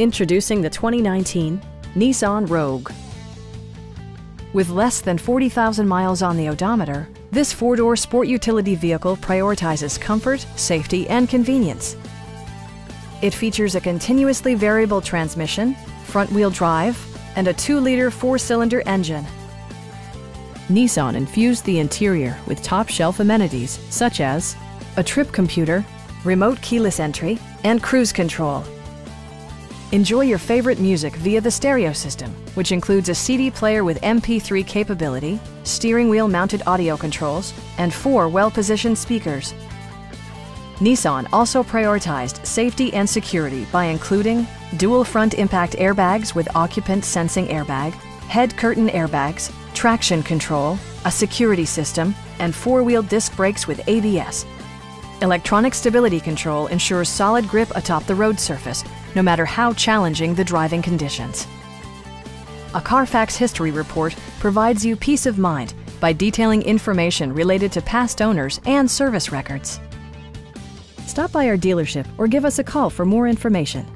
Introducing the 2019 Nissan Rogue. With less than 40,000 miles on the odometer, this four-door sport utility vehicle prioritizes comfort, safety, and convenience. It features a continuously variable transmission, front-wheel drive, and a 2-liter four-cylinder engine. Nissan infused the interior with top-shelf amenities such as a trip computer, remote keyless entry, and cruise control. Enjoy your favorite music via the stereo system, which includes a CD player with MP3 capability, steering wheel mounted audio controls, and four well-positioned speakers. Nissan also prioritized safety and security by including dual front impact airbags with occupant sensing airbag, head curtain airbags, traction control, a security system, and four-wheel disc brakes with ABS. Electronic stability control ensures solid grip atop the road surface, no matter how challenging the driving conditions. A Carfax history report provides you peace of mind by detailing information related to past owners and service records. Stop by our dealership or give us a call for more information.